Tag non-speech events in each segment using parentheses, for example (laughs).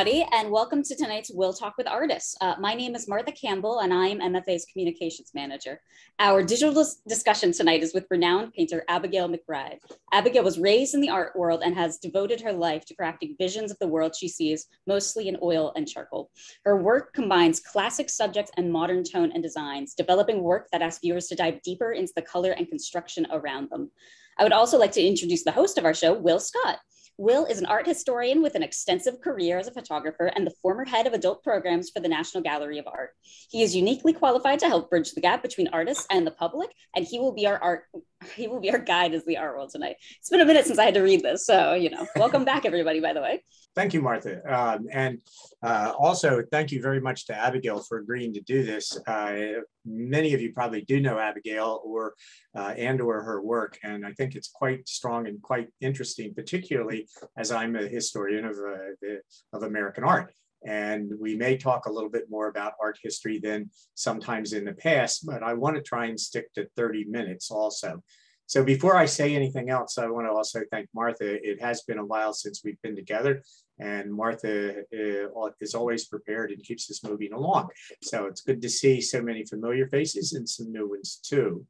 everybody, and welcome to tonight's Wil Talk with Artists. Uh, my name is Martha Campbell, and I am MFA's Communications Manager. Our digital dis discussion tonight is with renowned painter Abigail McBride. Abigail was raised in the art world and has devoted her life to crafting visions of the world she sees, mostly in oil and charcoal. Her work combines classic subjects and modern tone and designs, developing work that asks viewers to dive deeper into the color and construction around them. I would also like to introduce the host of our show, Wil Scott. Wil is an art historian with an extensive career as a photographer and the former head of adult programs for the National Gallery of Art. He is uniquely qualified to help bridge the gap between artists and the public, and he will be our art (laughs) he will be our guide as the art world tonight. It's been a minute since I had to read this, so you know, welcome back everybody. By the way. (laughs) Thank you, Martha. Um, and uh, also, thank you very much to Abigail for agreeing to do this. Uh, many of you probably do know Abigail or uh, and or her work, and I think it's quite strong and quite interesting, particularly as I'm a historian of, uh, of American art. And we may talk a little bit more about art history than sometimes in the past, but I want to try and stick to 30 minutes also. So before I say anything else, I want to also thank Martha. It has been a while since we've been together, and Martha uh, is always prepared and keeps us moving along. So it's good to see so many familiar faces and some new ones too.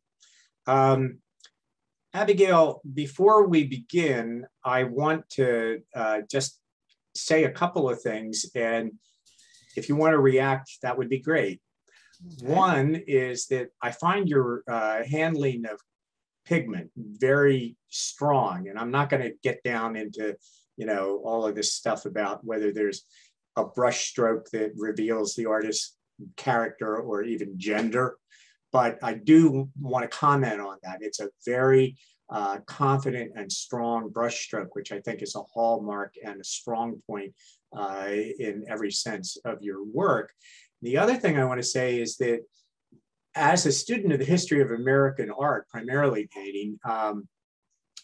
Um, Abigail, before we begin, I want to uh, just say a couple of things, and if you want to react, that would be great. Okay. One is that I find your uh, handling of pigment very strong. And I'm not going to get down into, you know, all of this stuff about whether there's a brushstroke that reveals the artist's character or even gender. But I do want to comment on that. It's a very uh, confident and strong brushstroke, which I think is a hallmark and a strong point uh, in every sense of your work. The other thing I want to say is that as a student of the history of American art, primarily painting, um,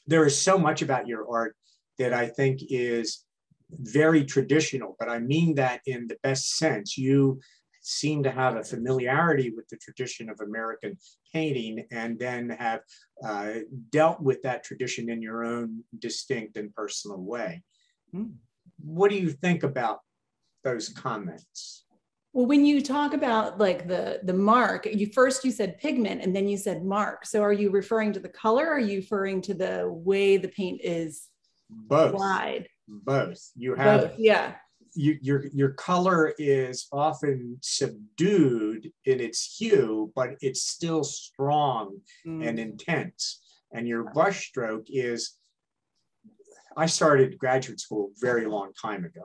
there is so much about your art that I think is very traditional, but I mean that in the best sense. You seem to have a familiarity with the tradition of American painting and then have uh, dealt with that tradition in your own distinct and personal way. Hmm. What do you think about those comments? Well, when you talk about like the the mark, you first you said pigment and then you said mark. So are you referring to the color? Or are you referring to the way the paint is both wide? Both. You have both, yeah. You, your your color is often subdued in its hue, but it's still strong mm. and intense. And your brushstroke is. I started graduate school very long time ago,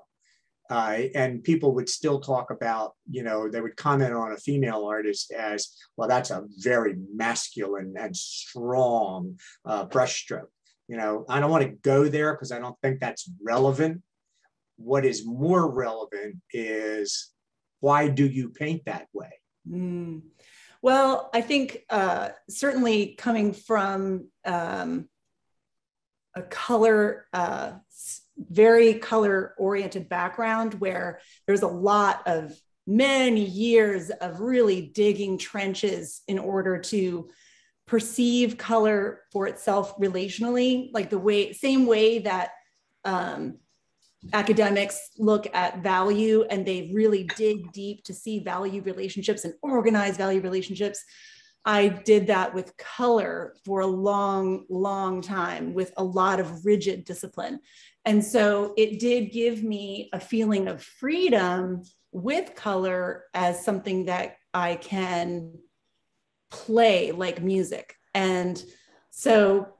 uh, and people would still talk about, you know, they would comment on a female artist as, well, that's a very masculine and strong uh, brushstroke. You know, I don't want to go there because I don't think that's relevant. What is more relevant is why do you paint that way? Mm. Well, I think uh, certainly coming from um, a color uh, very color oriented background where there's a lot of many years of really digging trenches in order to perceive color for itself relationally like the way same way that um, academics look at value and they really dig deep to see value relationships and organize value relationships I did that with color for a long, long time with a lot of rigid discipline. And so it did give me a feeling of freedom with color as something that I can play like music. And so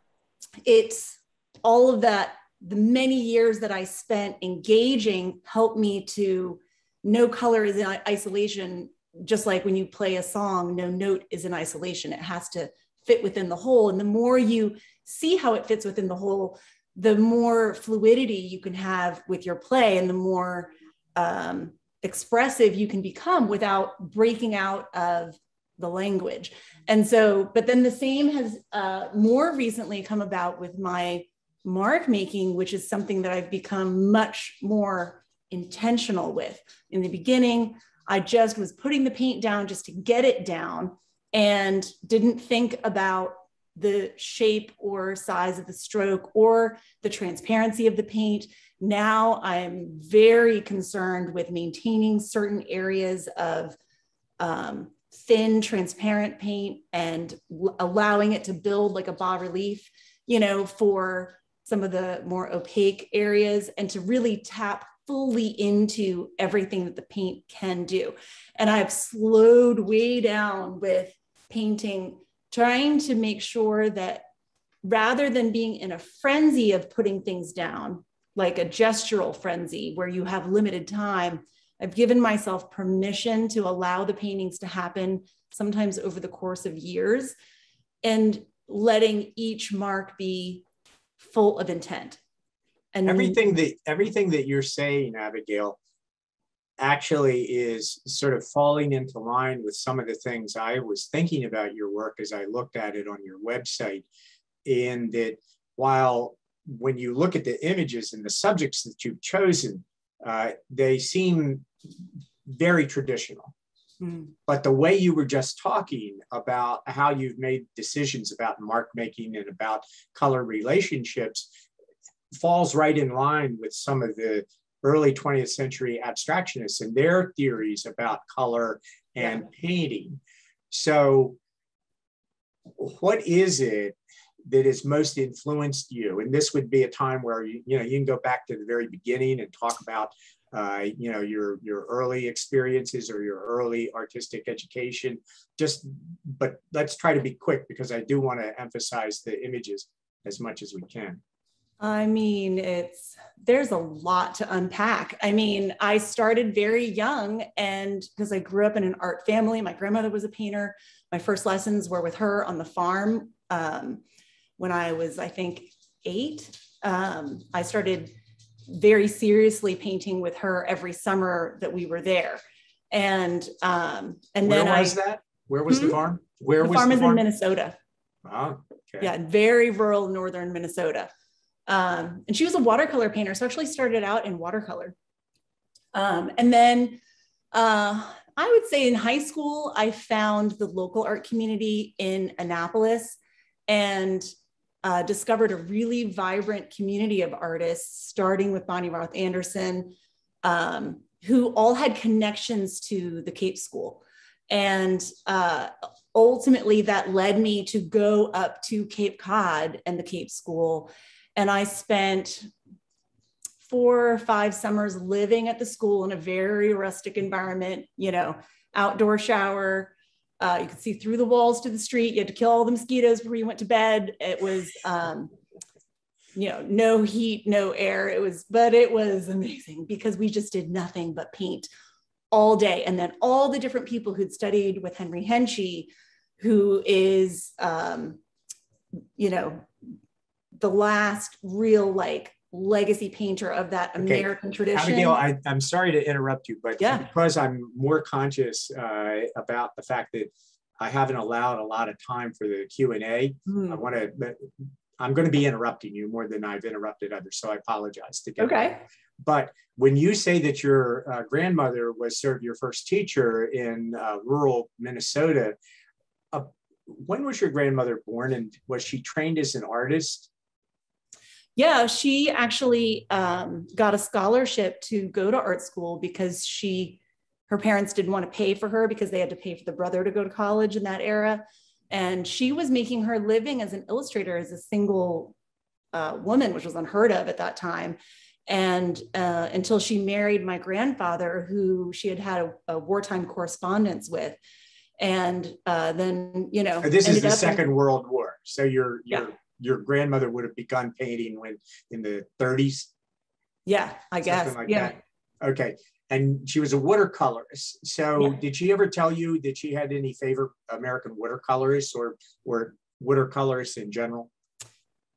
it's all of that, the many years that I spent engaging helped me to know color is in isolation, just like when you play a song, no note is in isolation. It has to fit within the whole. And the more you see how it fits within the whole, the more fluidity you can have with your play and the more um, expressive you can become without breaking out of the language. And so, but then the same has uh, more recently come about with my mark making, which is something that I've become much more intentional with. In the beginning, I just was putting the paint down just to get it down and didn't think about the shape or size of the stroke or the transparency of the paint. now I'm very concerned with maintaining certain areas of um, thin, transparent paint and allowing it to build like a bas relief, you know, for some of the more opaque areas and to really tap fully into everything that the paint can do. And I've slowed way down with painting, trying to make sure that rather than being in a frenzy of putting things down, like a gestural frenzy where you have limited time, I've given myself permission to allow the paintings to happen sometimes over the course of years and letting each mark be full of intent. And everything that everything that you're saying, Abigail, actually is sort of falling into line with some of the things I was thinking about your work as I looked at it on your website. In that while when you look at the images and the subjects that you've chosen, uh, they seem very traditional. Mm. But the way you were just talking about how you've made decisions about mark making and about color relationships falls right in line with some of the early 20th century abstractionists and their theories about color and yeah. painting. So, what is it that has most influenced you? And this would be a time where you, you know you can go back to the very beginning and talk about uh, you know your your early experiences or your early artistic education. Just, but let's try to be quick because I do want to emphasize the images as much as we can. I mean, it's there's a lot to unpack. I mean, I started very young, and because I grew up in an art family, my grandmother was a painter. My first lessons were with her on the farm um, when I was, I think, eight. Um, I started very seriously painting with her every summer that we were there, and um, and Where then was I, that? Where was hmm? the farm? Where the was farm the is farm? in Minnesota. Oh, okay. Yeah, very rural northern Minnesota. Um, and she was a watercolor painter, so actually started out in watercolor. Um, and then uh, I would say in high school, I found the local art community in Annapolis and uh, discovered a really vibrant community of artists, starting with Bonnie Roth Anderson, um, who all had connections to the Cape School. And uh, ultimately, that led me to go up to Cape Cod and the Cape School and I spent four or five summers living at the school in a very rustic environment, you know, outdoor shower. Uh, you could see through the walls to the street. You had to kill all the mosquitoes before you went to bed. It was, um, you know, no heat, no air. It was, but it was amazing because we just did nothing but paint all day. And then all the different people who'd studied with Henry Hensche, who is, um, you know, the last real like legacy painter of that American okay. tradition. Abigail, I, am sorry to interrupt you, but yeah. because I'm more conscious uh, about the fact that I haven't allowed a lot of time for the Q and A, mm. I want to. I'm going to be interrupting you more than I've interrupted others, so I apologize. To okay. But when you say that your uh, grandmother was sort of your first teacher in uh, rural Minnesota, uh, when was your grandmother born, and was she trained as an artist? Yeah, she actually um, got a scholarship to go to art school because she, her parents didn't want to pay for her because they had to pay for the brother to go to college in that era. And she was making her living as an illustrator as a single uh, woman, which was unheard of at that time. And uh, until she married my grandfather, who she had had a, a wartime correspondence with. And uh, then, you know, this is the Second in, World War. So you're, you're, yeah your grandmother would have begun painting when in the 30s. Yeah, I guess. Like yeah. That. Okay. And she was a watercolorist. So yeah. did she ever tell you that she had any favorite American watercolorists or or watercolorists in general?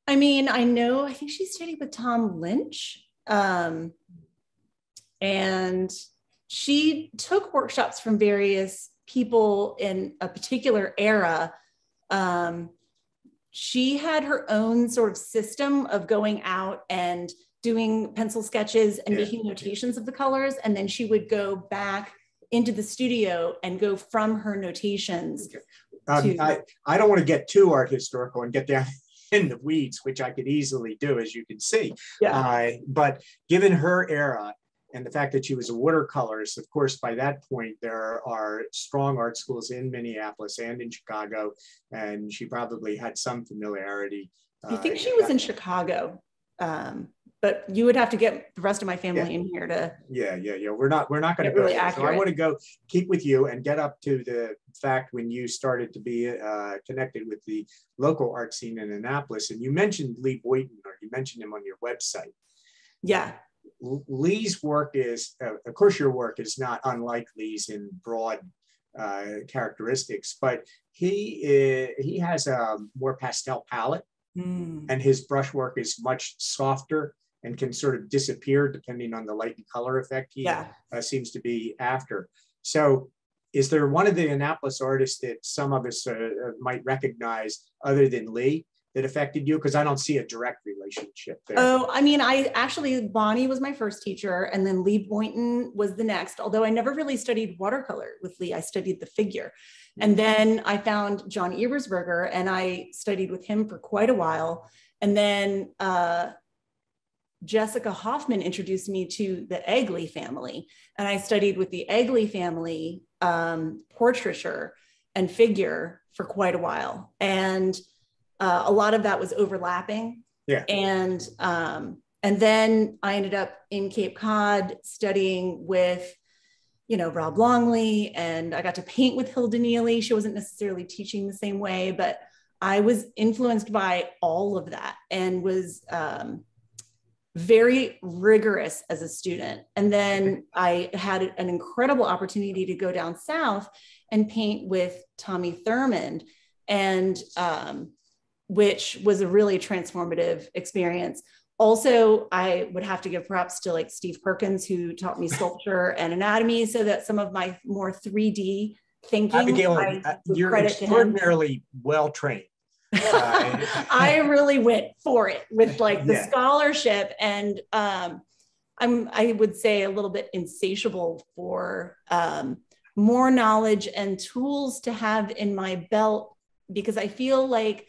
I mean, I know, I think she studied with Tom Lynch. Um, and she took workshops from various people in a particular era. Um, she had her own sort of system of going out and doing pencil sketches and yeah. making notations of the colors. And then she would go back into the studio and go from her notations. Okay. Um, I, I don't want to get too art historical and get down (laughs) in the weeds, which I could easily do, as you can see. Yeah. Uh, but given her era and the fact that she was a watercolorist, of course, by that point, there are strong art schools in Minneapolis and in Chicago, and she probably had some familiarity. I think uh, she was in Chicago. Um, but you would have to get the rest of my family Yeah. in here to Yeah, yeah, yeah. We're not, we're not going to go. really. So I want to go keep with you and get up to the fact when you started to be uh, connected with the local art scene in Annapolis. And you mentioned Lee Boynton or you mentioned him on your website. yeah Lee's work is, uh, of course, your work is not unlike Lee's in broad uh, characteristics, but he uh, he has a more pastel palette, Hmm. and his brushwork is much softer and can sort of disappear depending on the light and color effect he yeah uh, seems to be after. So, is there one of the Annapolis artists that some of us uh, might recognize other than Lee that affected you? Because I don't see a direct relationship there. Oh, I mean, I actually, Bonnie was my first teacher, and then Lee Boynton was the next. Although I never really studied watercolor with Lee, I studied the figure. And then I found John Ebersberger, and I studied with him for quite a while. And then uh, Jessica Hoffman introduced me to the Egeli family, and I studied with the Egeli family um, portraiture and figure for quite a while. And uh, a lot of that was overlapping Yeah. and um, and then I ended up in Cape Cod studying with, you know, Rob Longley, and I got to paint with Hilda Neily. She wasn't necessarily teaching the same way, but I was influenced by all of that and was um, very rigorous as a student. And then I had an incredible opportunity to go down south and paint with Tommy Thurmond, and um, which was a really transformative experience. Also, I would have to give props to like Steve Perkins, who taught me sculpture and anatomy, so that some of my more 3D thinking, Abigail, I uh, you're credit to him. extraordinarily well trained. (laughs) uh, I really went for it with like the Yeah. scholarship and um I'm I would say a little bit insatiable for um more knowledge and tools to have in my belt because I feel like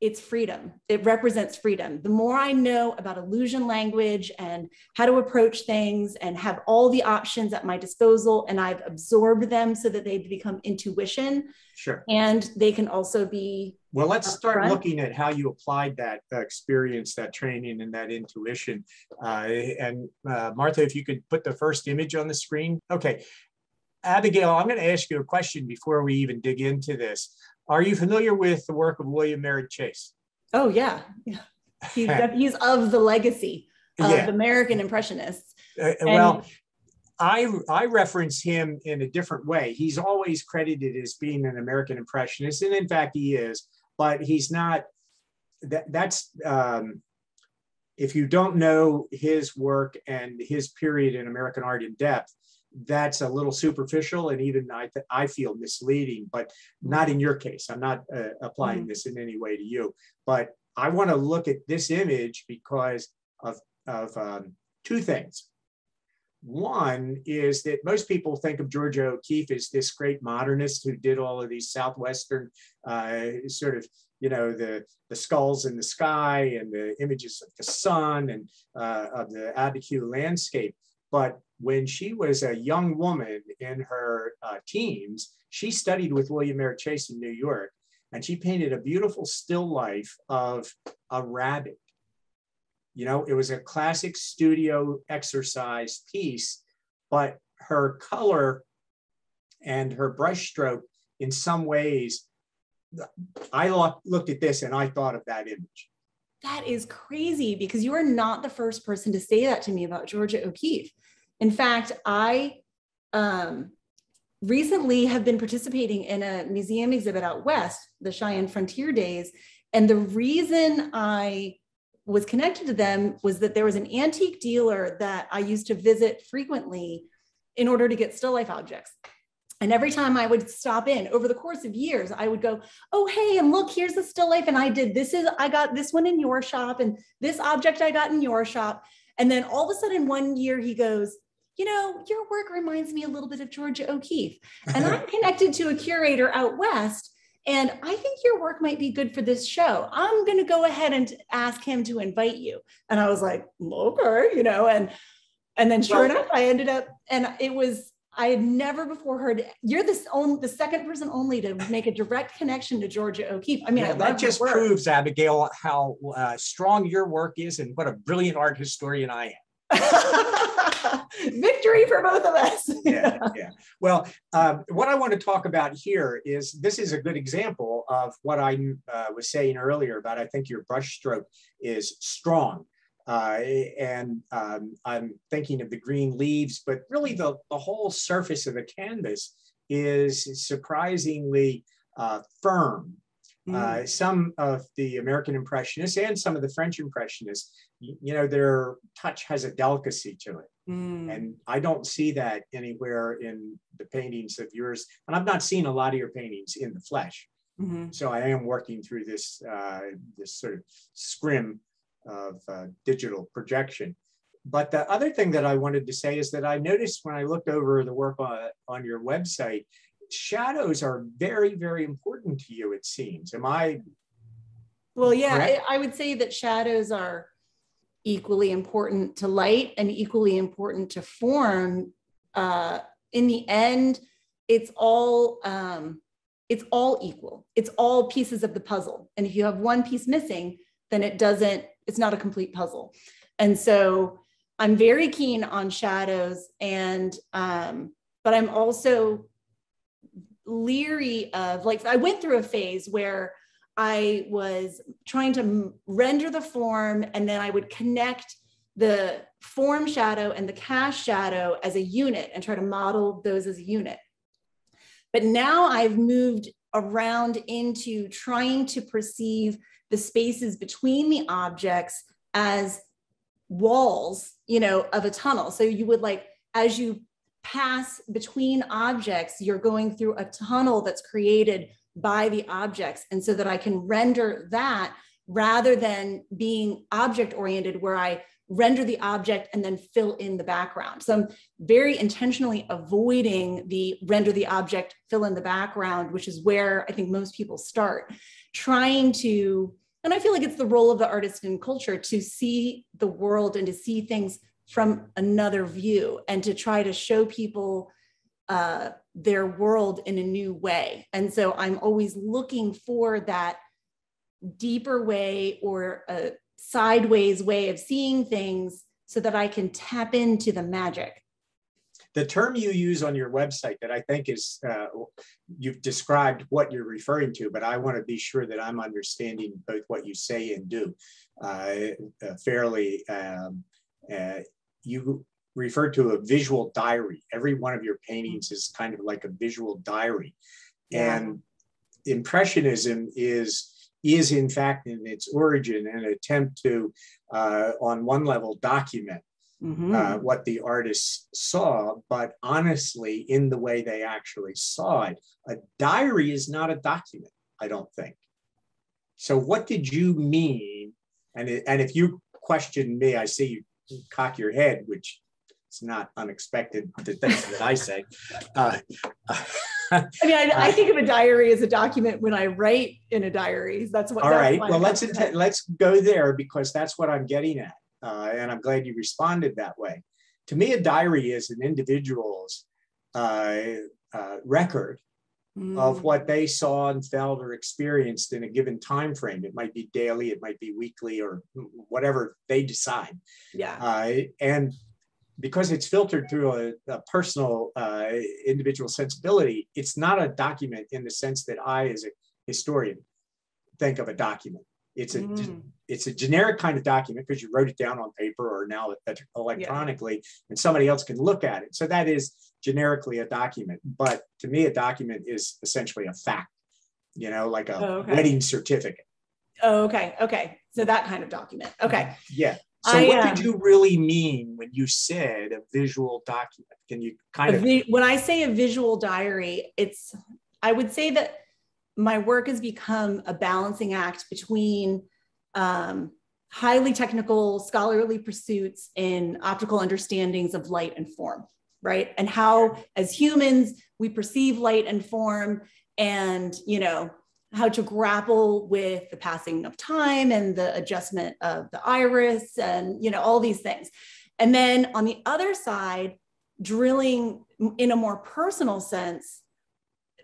it's freedom. It represents freedom. The more I know about illusion language and how to approach things and have all the options at my disposal, and I've absorbed them so that they become intuition Sure. and they can also be Well, let's start front. looking at how you applied that uh, experience, that training, and that intuition. Uh, and uh, Martha, if you could put the first image on the screen. Okay. Abigail, I'm going to ask you a question before we even dig into this. Are you familiar with the work of William Merritt Chase? Oh yeah, yeah. He's, (laughs) he's of the legacy of Yeah. American Impressionists. Uh, well, I I reference him in a different way. He's always credited as being an American impressionist, and in fact he is. But he's not. That that's um, if you don't know his work and his period in American art in depth, that's a little superficial and even I th- I feel misleading. But not in your case. I'm not uh, applying this in any way to you. But I want to look at this image because of of um, two things. One is that most people think of Georgia O'Keeffe as this great modernist who did all of these southwestern uh, sort of, you know, the the skulls in the sky and the images of the sun and uh, of the Abiquiu landscape. But when she was a young woman in her uh, teens, she studied with William Merritt Chase in New York, and she painted a beautiful still life of a rabbit. You know, it was a classic studio exercise piece, but her color and her brushstroke, in some ways, I looked at this and I thought of that image. That is crazy because you are not the first person to say that to me about Georgia O'Keeffe. In fact, I um, recently have been participating in a museum exhibit out west, the Cheyenne Frontier Days. And the reason I was connected to them was that there was an antique dealer that I used to visit frequently in order to get still life objects. And every time I would stop in over the course of years, I would go, Oh, hey, and look, here's the still life. And I did this is, I got this one in your shop, and this object I got in your shop. And then all of a sudden, one year he goes, You know, your work reminds me a little bit of Georgia O'Keeffe. (laughs) And I'm connected to a curator out west. And I think your work might be good for this show. I'm going to go ahead and ask him to invite you. And I was like, okay, you know, and and then sure enough, I ended up, and it was I had never before heard you're the only the second person only to make a direct connection to Georgia O'Keeffe. I mean, yeah, I that just proves, Abigail, how uh, strong your work is and what a brilliant art historian I am. (laughs) Victory for both of us. (laughs) yeah, yeah. Well, um, what I want to talk about here is this is a good example of what I uh, was saying earlier about I think your brushstroke is strong. Uh, and um, I'm thinking of the green leaves, but really the, the whole surface of the canvas is surprisingly uh, firm. Mm. Uh, some of the American Impressionists and some of the French Impressionists, you, you know, their touch has a delicacy to it. Mm. And I don't see that anywhere in the paintings of yours. And I've not seen a lot of your paintings in the flesh. Mm-hmm. So I am working through this, uh, this sort of scrim of uh, digital projection. But the other thing that I wanted to say is that I noticed when I looked over the work on, on your website, shadows are very, very important to you, it seems. Am I? Well, yeah, I would say that shadows are equally important to light and equally important to form. Uh, in the end, it's all um, it's all equal. It's all pieces of the puzzle. And if you have one piece missing, then it doesn't it's not a complete puzzle. And so I'm very keen on shadows and um, but I'm also leery of like I went through a phase where I was trying to render the form and then I would connect the form shadow and the cast shadow as a unit and try to model those as a unit. But now I've moved around into trying to perceive the spaces between the objects as walls, you know, of a tunnel. So you would like, as you pass between objects, you're going through a tunnel that's created by the objects. And so that I can render that rather than being object oriented, where I render the object and then fill in the background. So I'm very intentionally avoiding the render the object, fill in the background, which is where I think most people start, trying to, and I feel like it's the role of the artist in culture to see the world and to see things from another view and to try to show people uh, their world in a new way. And so I'm always looking for that deeper way or a sideways way of seeing things so that I can tap into the magic. The term you use on your website that I think is, uh, you've described what you're referring to, but I want to be sure that I'm understanding both what you say and do uh, fairly. Um, uh, you refer to a visual diary. Every one of your paintings is kind of like a visual diary. Yeah. And Impressionism is is in fact in its origin an attempt to, uh, on one level, document mm-hmm. uh, what the artists saw, but honestly, in the way they actually saw it. A diary is not a document, I don't think. So, what did you mean? And, it, and if you question me, I see you cock your head, which is not unexpected, the things that I say. Uh, I mean, I, I, think of a diary as a document when I write in a diary. That's what. All that's right. Well, let's int- let's go there because that's what I'm getting at, uh, and I'm glad you responded that way. To me, a diary is an individual's uh, uh, record mm. of what they saw and felt or experienced in a given time frame. It might be daily, it might be weekly, or whatever they decide. Yeah. Uh, and because it's filtered through a, a personal uh, individual sensibility, it's not a document in the sense that I, as a historian, think of a document. It's a mm. It's a generic kind of document because you wrote it down on paper or now electronically, yeah. and somebody else can look at it. So that is generically a document. But to me, a document is essentially a fact. You know, like a oh, okay. wedding certificate. Oh, okay. Okay. So that kind of document. Okay. Yeah. So I, what did um, you really mean when you said a visual document? Can you kind of vi- when I say a visual diary, it's I would say that my work has become a balancing act between um, highly technical scholarly pursuits in optical understandings of light and form, right? And how as humans we perceive light and form and you know how to grapple with the passing of time and the adjustment of the iris and you know all these things and then on the other side drilling in a more personal sense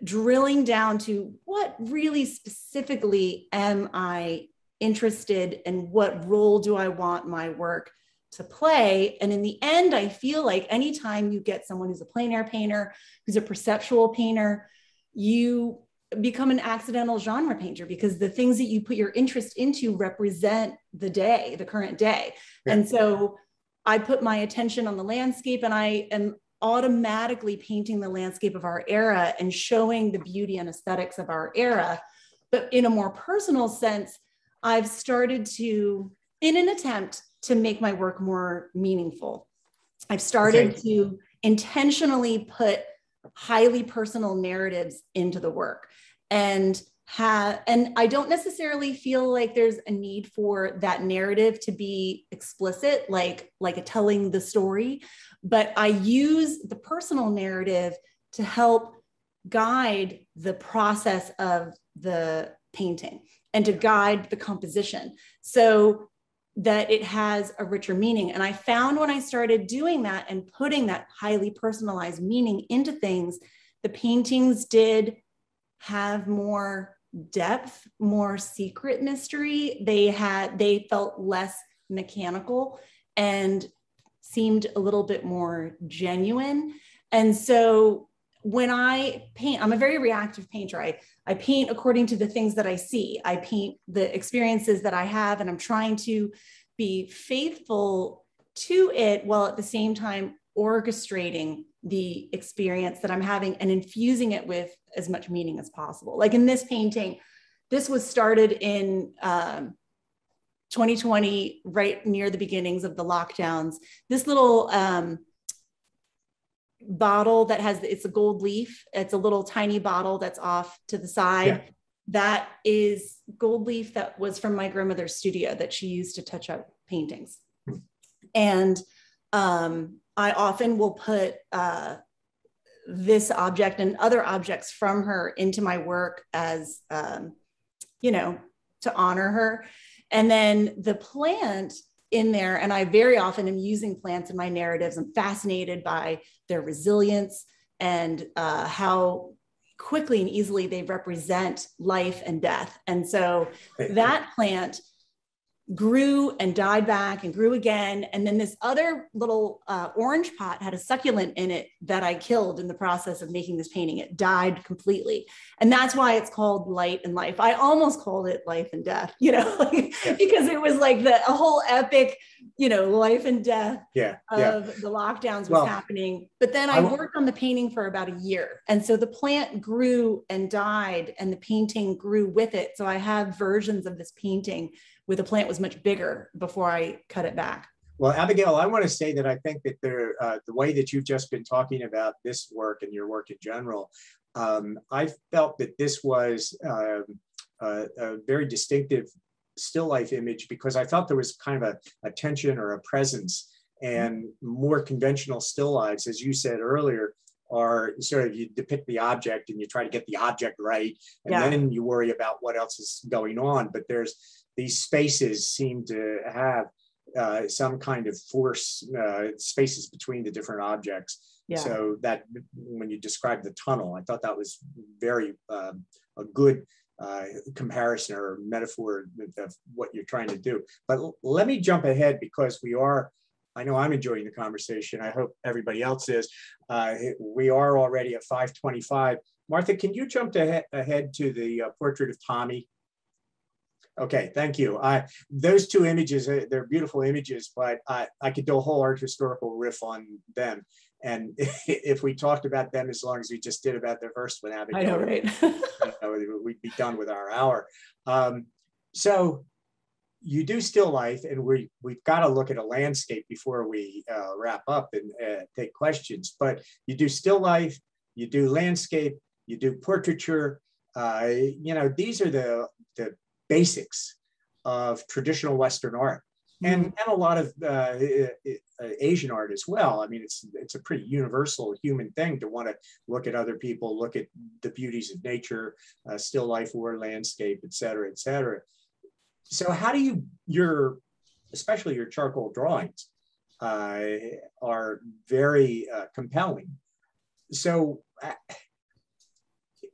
drilling down to what really specifically am i interested in what role do i want my work to play and in the end i feel like anytime you get someone who's a plein air painter who's a perceptual painter you become an accidental genre painter because the things that you put your interest into represent the day, the current day. Yeah. And so I put my attention on the landscape and I am automatically painting the landscape of our era and showing the beauty and aesthetics of our era. But in a more personal sense, I've started to, in an attempt to make my work more meaningful, I've started okay. to intentionally put highly personal narratives into the work and have and i don't necessarily feel like there's a need for that narrative to be explicit like like a telling the story but i use the personal narrative to help guide the process of the painting and to guide the composition so that it has a richer meaning. And I found when I started doing that and putting that highly personalized meaning into things, the paintings did have more depth, more secret mystery. They had, they felt less mechanical and seemed a little bit more genuine. And so when I paint, I'm a very reactive painter. I, I paint according to the things that I see. I paint the experiences that I have, and I'm trying to be faithful to it while at the same time orchestrating the experience that I'm having and infusing it with as much meaning as possible. Like in this painting, this was started in um, 2020, right near the beginnings of the lockdowns. This little um, bottle that has it's a gold leaf. It's a little tiny bottle that's off to the side. Yeah. That is gold leaf that was from my grandmother's studio that she used to touch up paintings. And um, I often will put uh, this object and other objects from her into my work as, um, you know, to honor her. And then the plant in there, and I very often am using plants in my narratives. I'm fascinated by their resilience and uh, how quickly and easily they represent life and death. And so that plant grew and died back and grew again. And then this other little uh, orange pot had a succulent in it that I killed in the process of making this painting. It died completely. And that's why it's called Light and Life. I almost called it Life and Death, (laughs) you know, because it was like the a whole epic, you know, life and death yeah, of yeah. the lockdowns was well, happening. But then I, I worked on the painting for about a year. And so the plant grew and died and the painting grew with it. So I have versions of this painting with the plant was much bigger before I cut it back. Well, Abigail, I want to say that I think that there, uh, the way that you've just been talking about this work and your work in general, um, I felt that this was um, a, a, very distinctive still life image because I felt there was kind of a, a tension or a presence and more conventional still lives, as you said earlier, are sort of you depict the object and you try to get the object right and yeah. then you worry about what else is going on but there's these spaces seem to have uh, some kind of force uh, spaces between the different objects. Yeah. So that when you describe the tunnel, I thought that was very um, a good uh, comparison or metaphor of what you're trying to do. But let me jump ahead because we are, I know I'm enjoying the conversation. I hope everybody else is. Uh, we are already at 525. Martha, can you jump ahead, ahead to the uh, portrait of Tommy? Okay, thank you. I, those two images, uh, they're beautiful images, but I, I could do a whole art historical riff on them. And (laughs) if we talked about them as long as we just did about the first one, Abigail, I know, right? (laughs) we'd be done with our hour. Um, so you do still life, and we, we've got to look at a landscape before we uh, wrap up and uh, take questions. But you do still life, you do landscape, you do portraiture. Uh, you know, these are the, the basics of traditional Western art. and and a lot of uh, uh, Asian art as well. I mean, it's it's a pretty universal human thing to want to look at other people, look at the beauties of nature, uh, still life or landscape, et cetera, et cetera. So, how do you your especially your charcoal drawings uh, are very uh, compelling. So. Uh,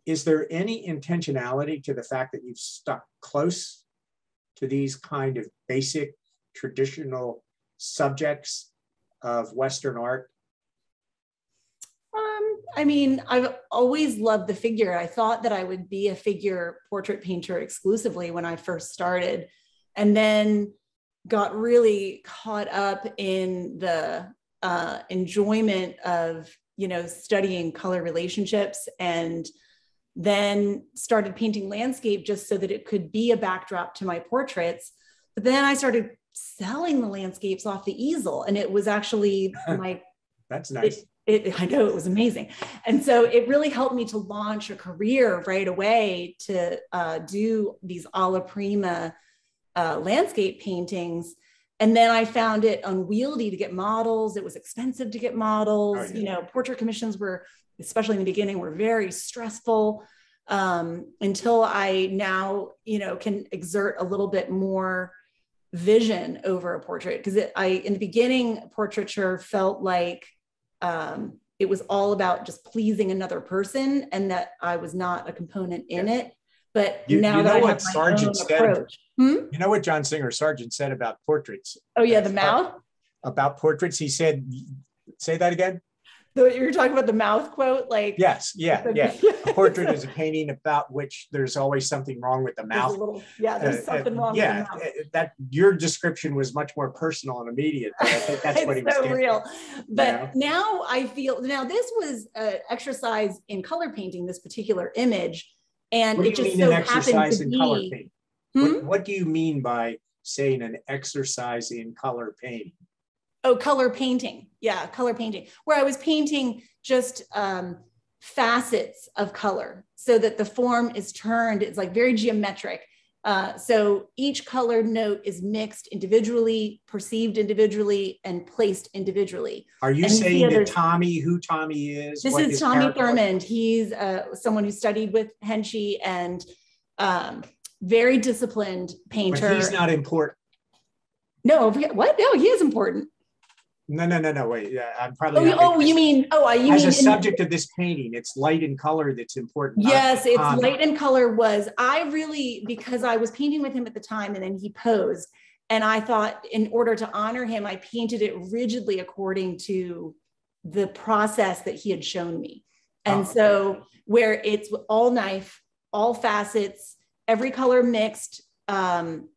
is there any intentionality to the fact that you've stuck close to these kind of basic traditional subjects of Western art? Um, I mean, I've always loved the figure. I thought that I would be a figure portrait painter exclusively when I first started, and then got really caught up in the uh, enjoyment of you know studying color relationships and then started painting landscape just so that it could be a backdrop to my portraits. But then i started selling the landscapes off the easel and it was actually (laughs) my that's nice. it, it, i know it was amazing. And so it really helped me to launch a career right away to uh, do these alla prima uh, landscape paintings. And then i found it unwieldy to get models. It was expensive to get models. Oh, yeah. you know portrait commissions were especially in the beginning were very stressful um, until i now you know can exert a little bit more vision over a portrait. Because I in the beginning portraiture felt like um, it was all about just pleasing another person and that I was not a component in yeah. it. But you, now you that I have my Sargent own said, approach, hmm? you know what John Singer Sargent said about portraits. Oh yeah, the mouth. About portraits, he said, "Say that again." The, you're talking about the mouth quote, like yes, yeah, yeah. (laughs) a portrait is a painting about which there's always something wrong with the mouth. Little, yeah, there's uh, something uh, wrong. Yeah, uh, that your description was much more personal and immediate. I think that's (laughs) what he was so real. But yeah. now I feel now this was an exercise in color painting. This particular image, and what it just so happened to be. Hmm? What, what do you mean by saying an exercise in color painting? Oh, color painting. Yeah, color painting, where I was painting just um, facets of color so that the form is turned, it's like very geometric. Uh, so each colored note is mixed individually, perceived individually, and placed individually. Are you and saying that Tommy, who Tommy is? This is Tommy Thurmond. He's uh, someone who studied with Hensche and um, very disciplined painter. But he's not important. No, what? No, he is important. No, no, no, no. Wait, yeah, I'm probably. Oh, oh you mean? Oh, you as mean a subject of this painting, it's light and color that's important. Yes, it's um, light and color. Was I really because I was painting with him at the time, and then he posed, and I thought in order to honor him, I painted it rigidly according to the process that he had shown me, and oh, so okay. where it's all knife, all facets, every color mixed. Um,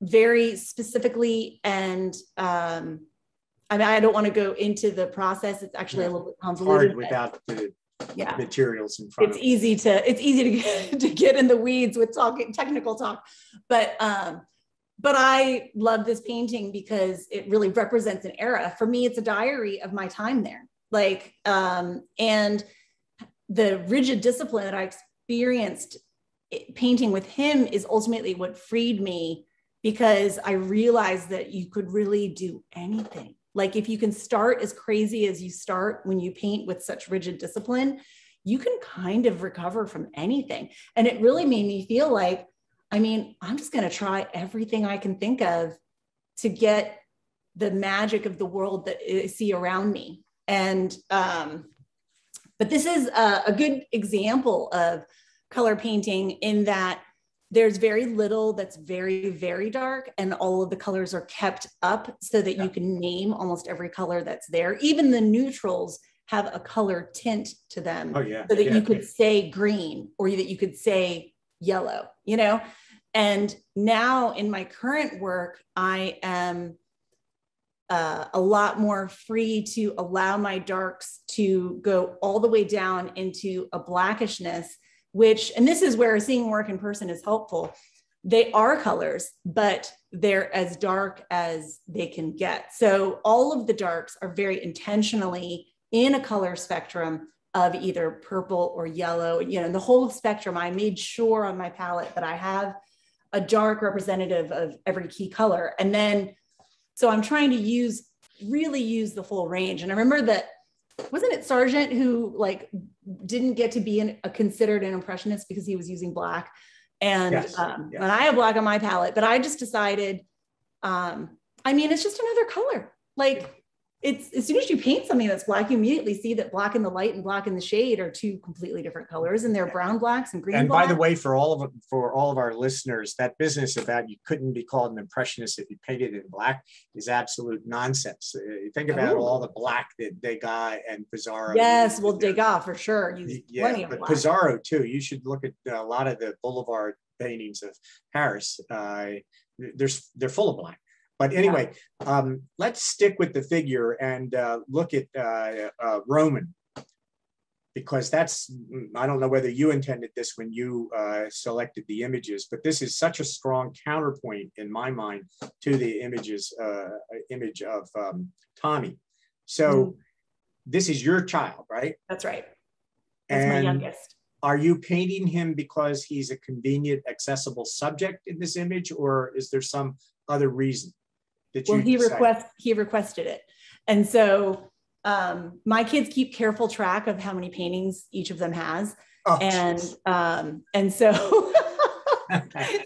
very specifically and um, I mean, I don't want to go into the process. It's actually yeah. a little bit convoluted. Hard without the yeah. materials in front. It's easy to it's easy to get, (laughs) to get in the weeds with talking technical talk, but um, but I love this painting because it really represents an era. For me, it's a diary of my time there. Like, um, and the rigid discipline that I experienced painting with him is ultimately what freed me because I realized that you could really do anything like if you can start as crazy as you start when you paint with such rigid discipline, you can kind of recover from anything. And it really made me feel like, I mean, I'm just going to try everything I can think of to get the magic of the world that I see around me. And, um, but this is a, a good example of color painting in that there's very little that's very, very dark, and all of the colors are kept up so that yeah. you can name almost every color that's there. Even the neutrals have a color tint to them oh, yeah. so that yeah. you could say green or that you could say yellow, you know? And now in my current work, I am uh, a lot more free to allow my darks to go all the way down into a blackishness which, and this is where seeing work in person is helpful. They are colors, but they're as dark as they can get. So all of the darks are very intentionally in a color spectrum of either purple or yellow, you know, the whole spectrum. I made sure on my palette that I have a dark representative of every key color. And then, so I'm trying to use, really use the full range. And I remember that, wasn't it Sargent who like didn't get to be an, a considered an impressionist because he was using black? And, Yes, um, yes. and I have black on my palette, but I just decided, um, I mean, it's just another color. Like it's as soon as you paint something that's black, you immediately see that black in the light and black in the shade are two completely different colors, and they're brown blacks and green. And by the way, for all of for all of our listeners, that business about you couldn't be called an impressionist if you painted in black is absolute nonsense. Uh, Think about Oh. all the black that Degas and Pissarro. yes, well. Degas for sure. Used plenty Yeah, but black. Pissarro too. You should look at a lot of the Boulevard paintings of Paris. Uh, there's they're full of black. But anyway, um, let's stick with the figure and uh, look at uh, uh, Roman, because that's I don't know whether you intended this when you uh, selected the images, but this is such a strong counterpoint in my mind to the images uh, image of um, Tommy. So Mm. this is your child, right? That's right. That's my And youngest. are you painting him because he's a convenient, accessible subject in this image, or is there some other reason that you Well, he decided? request he requested it, and so um, my kids keep careful track of how many paintings each of them has, Oh, and um, and so (laughs)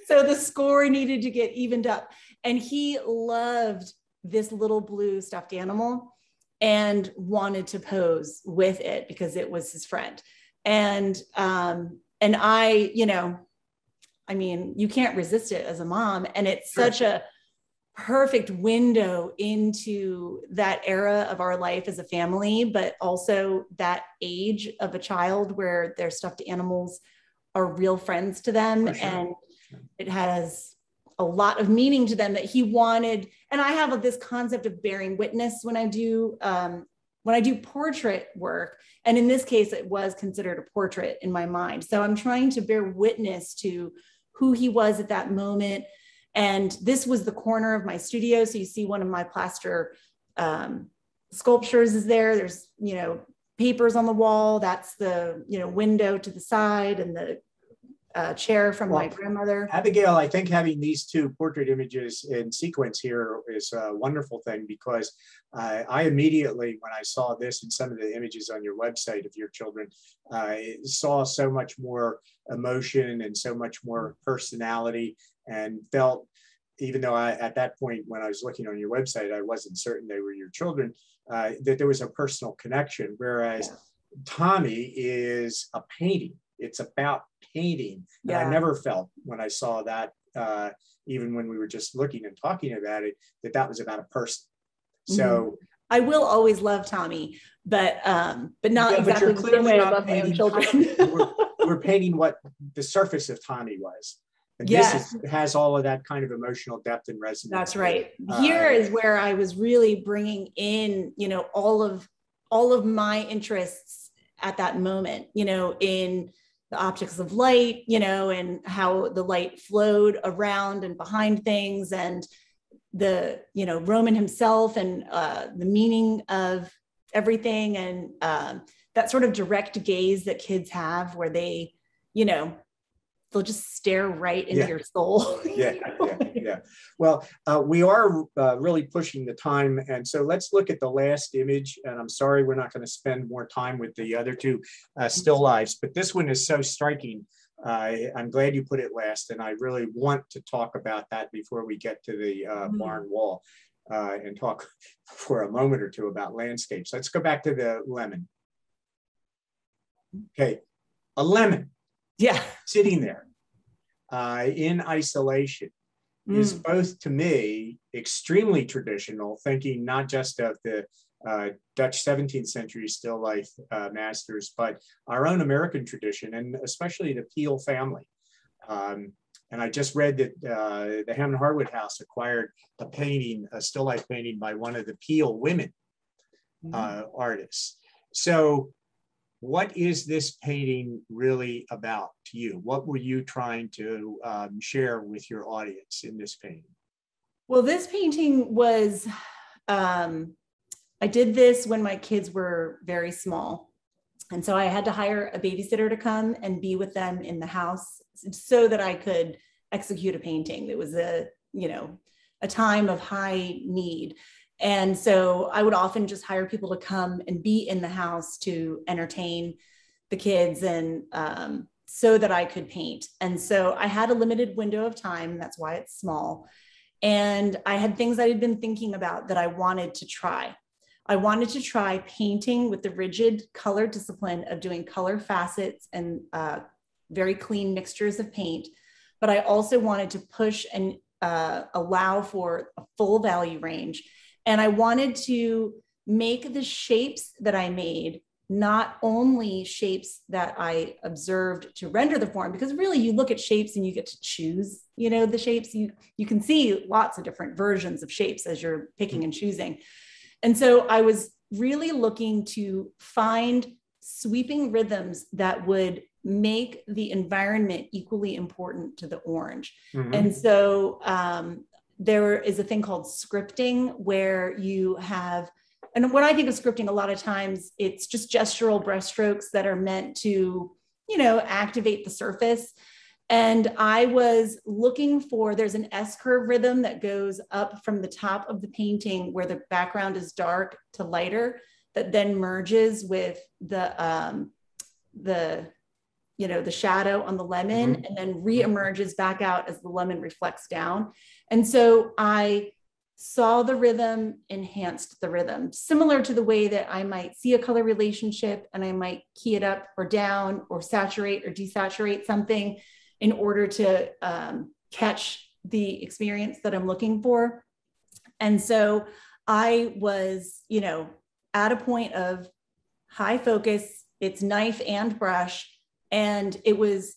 so the score needed to get evened up. And he loved this little blue stuffed animal and wanted to pose with it because it was his friend. And um and i you know i mean you can't resist it as a mom. And it's Sure. such a perfect window into that era of our life as a family but also that age of a child where their stuffed animals are real friends to them. Sure. and it has a lot of meaning to them that he wanted. And i have this concept of bearing witness when i do um, when i do portrait work. And in this case it was considered a portrait in my mind. So i'm trying to bear witness to who he was at that moment and this was the corner of my studio. So you see one of my plaster um, sculptures is there. There's you know papers on the wall. That's the you know window to the side and the uh, chair from my grandmother. Abigail, I think having these two portrait images in sequence here is a wonderful thing because uh, I immediately, when I saw this and some of the images on your website of your children, I saw so much more emotion and so much more personality and felt, even though I, at that point, when I was looking on your website, I wasn't certain they were your children, uh, that there was a personal connection. Whereas Yeah. Tommy is a painting. It's about painting. And I never felt when I saw that, uh, even when we were just looking and talking about it, that that was about a person. So, I will always love Tommy, but um, but not Yeah, but exactly you're the same clearly way I love my own children. Tommy. (laughs) we're painting what the surface of Tommy was. And Yes. this is, has all of that kind of emotional depth and resonance. That's right. Uh, Here is where I was really bringing in, you know, all of all of my interests at that moment, you know, in the optics of light, you know, and how the light flowed around and behind things and the, you know, Roman himself and uh, the meaning of everything and um, that sort of direct gaze that kids have where they, you know, they'll just stare right into Yeah. your soul. (laughs) Yeah, yeah, (laughs) yeah. Well, uh, we are uh, really pushing the time. And so let's look at the last image. And I'm sorry, we're not going to spend more time with the other two uh, still lives, but this one is so striking. Uh, I'm glad you put it last. And I really want to talk about that before we get to the uh, Mhm. barn wall uh, and talk (laughs) for a moment or two about landscapes. Let's go back to the lemon. Okay, a lemon Yeah. sitting there uh, in isolation is Mm. both to me extremely traditional, thinking not just of the uh, Dutch 17th century still life uh, masters, but our own American tradition, and especially the Peale family. Um, and I just read that uh, the Hammond Harwood House acquired a painting, a still life painting by one of the Peale women uh, artists. So, what is this painting really about to you? What were you trying to um, share with your audience in this painting? Well, this painting was, um, I did this when my kids were very small. And so I had to hire a babysitter to come and be with them in the house so that I could execute a painting. It was a, you know, a time of high need. And so I would often just hire people to come and be in the house to entertain the kids and um, so that I could paint. And so I had a limited window of time. That's why it's small. And I had things I had been thinking about that I wanted to try. I wanted to try painting with the rigid color discipline of doing color facets and uh, very clean mixtures of paint. But I also wanted to push and uh, allow for a full value range. And I wanted to make the shapes that I made not only shapes that I observed to render the form, because really you look at shapes and you get to choose, you know, the shapes you you can see lots of different versions of shapes as you're picking and choosing. And so I was really looking to find sweeping rhythms that would make the environment equally important to the orange. Mm-hmm. And so um, there is a thing called scripting where you have, and when I think of scripting, a lot of times it's just gestural brushstrokes that are meant to, you know, activate the surface. And I was looking for, there's an S curve rhythm that goes up from the top of the painting where the background is dark to lighter, that then merges with the, um, the, you know, the shadow on the lemon mm-hmm. and then re-emerges back out as the lemon reflects down. And so I saw the rhythm, enhanced the rhythm, similar to the way that I might see a color relationship and I might key it up or down or saturate or desaturate something in order to um, catch the experience that I'm looking for. And so I was, you know, at a point of high focus, it's knife and brush. And it was,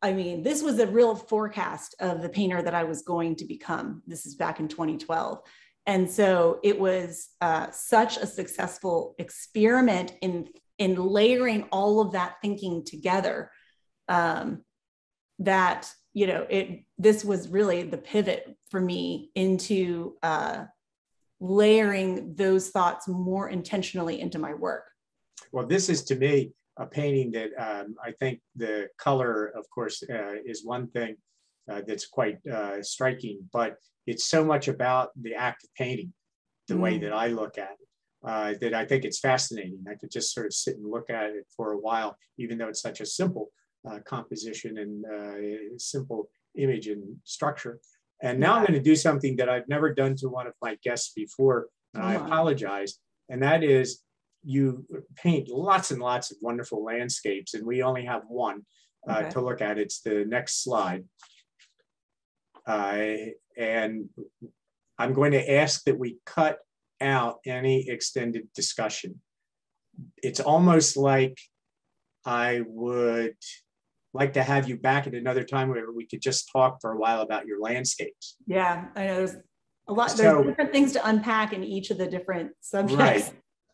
I mean, this was a real forecast of the painter that I was going to become. This is back in 2012. And so it was uh, such a successful experiment in, in layering all of that thinking together um, that you know it this was really the pivot for me into uh, layering those thoughts more intentionally into my work well this is to me a painting that um, i think the color of course uh, is one thing uh, that's quite uh, striking but it's so much about the act of painting the mm. way that i look at it uh, that i think it's fascinating i could just sort of sit and look at it for a while even though it's such a simple uh, composition and uh, simple image and structure. And now I'm going to do something that I've never done to one of my guests before. And I apologize. And that is you paint lots and lots of wonderful landscapes, and we only have one uh, okay. to look at. It's the next slide. Uh, and I'm going to ask that we cut out any extended discussion. It's almost like I would like to have you back at another time where we could just talk for a while about your landscapes. Yeah, I know there's a lot, there's so, different things to unpack in each of the different subjects. Right.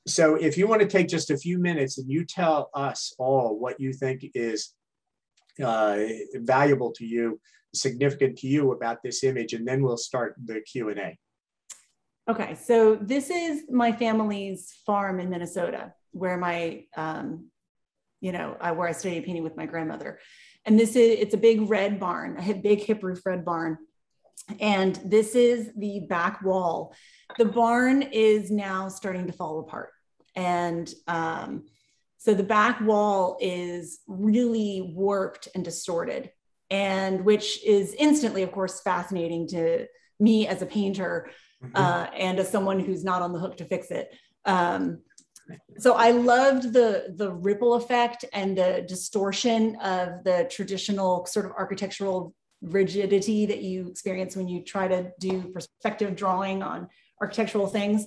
So if you want to take just a few minutes and you tell us all what you think is uh, valuable to you, significant to you about this image, and then we'll start the Q&A. Okay, so this is my family's farm in Minnesota, where my um, you know, I, where I studied painting with my grandmother. And this is, it's a big red barn, a big hip roof red barn. And this is the back wall. The barn is now starting to fall apart. And um, so the back wall is really warped and distorted, and which is instantly, of course, fascinating to me as a painter mm-hmm. uh, and as someone who's not on the hook to fix it. Um, so I loved the the ripple effect and the distortion of the traditional sort of architectural rigidity that you experience when you try to do perspective drawing on architectural things.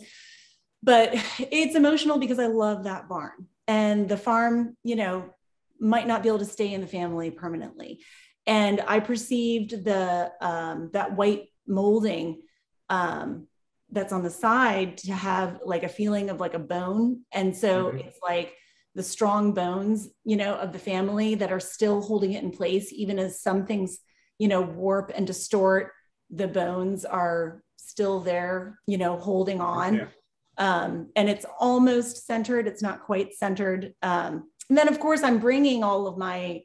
But (laughs) it's emotional because I love that barn and the farm, you know, might not be able to stay in the family permanently. And I perceived the um, that white molding um, that's on the side to have like a feeling of like a bone. And so mm-hmm. it's like the strong bones, you know, of the family that are still holding it in place, even as some things, you know, warp and distort, the bones are still there, you know, holding on. Yeah. Um, and it's almost centered, it's not quite centered. Um, and then, of course, I'm bringing all of my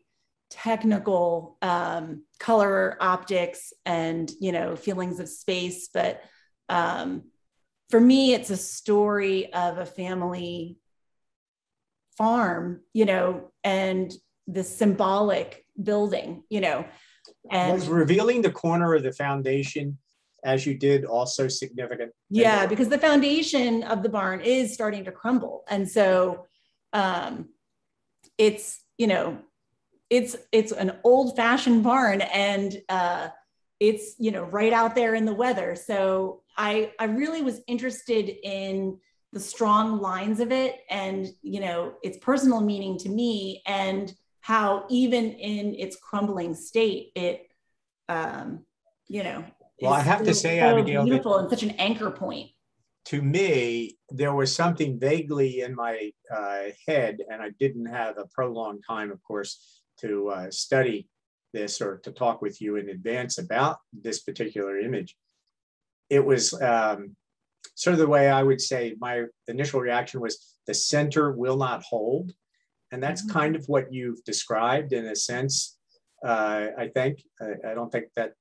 technical um, color optics and you know feelings of space but um, for me it's a story of a family farm you know and the symbolic building you know and was revealing the corner of the foundation as you did also significant yeah because the foundation of the barn is starting to crumble. And so um it's you know it's it's an old fashioned barn and uh, it's you know right out there in the weather. So i i really was interested in the strong lines of it and you know its personal meaning to me and how even in its crumbling state it um you know well i have to say so abigail beautiful and such an anchor point to me, there was something vaguely in my uh, head, and I didn't have a prolonged time, of course, to uh, study this or to talk with you in advance about this particular image. It was um, sort of the way I would say my initial reaction was the center will not hold. And that's mm-hmm. kind of what you've described in a sense. Uh, I think, I, I don't think that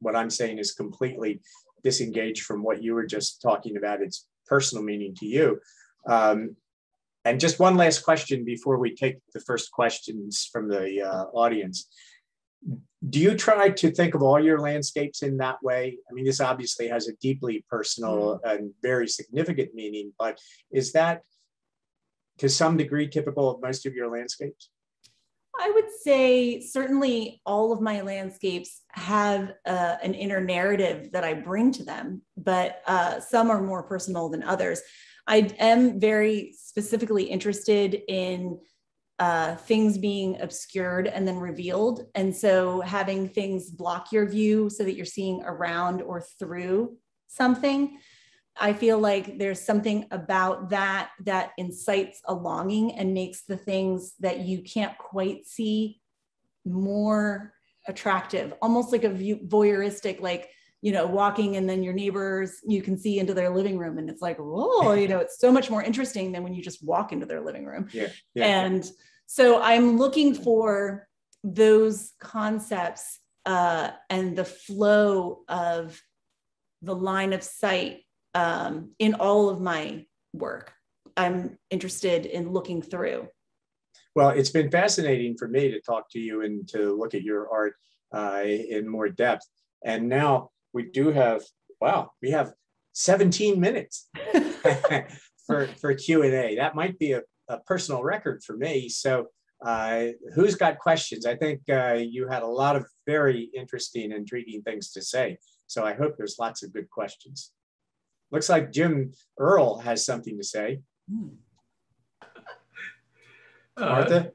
what I'm saying is completely disengaged from what you were just talking about, its personal meaning to you. Um, and just one last question before we take the first questions from the uh, audience. Do you try to think of all your landscapes in that way? I mean, this obviously has a deeply personal mm-hmm. and very significant meaning, but is that to some degree typical of most of your landscapes? I would say certainly all of my landscapes have uh, an inner narrative that I bring to them, but uh, some are more personal than others. I am very specifically interested in uh, things being obscured and then revealed. And so having things block your view so that you're seeing around or through something. I feel like there's something about that that incites a longing and makes the things that you can't quite see more attractive, almost like a voyeuristic, like, you know, walking and then your neighbors, you can see into their living room. And it's like, whoa, you know, it's so much more interesting than when you just walk into their living room. Yeah, yeah. And so I'm looking for those concepts uh, and the flow of the line of sight um, in all of my work. I'm interested in looking through. Well, it's been fascinating for me to talk to you and to look at your art uh, in more depth. And now we do have, wow, we have 17 minutes (laughs) for, for Q&A. That might be a, a personal record for me. So uh, who's got questions? I think uh, you had a lot of very interesting, intriguing things to say. So I hope there's lots of good questions. Looks like Jim Earl has something to say. Martha?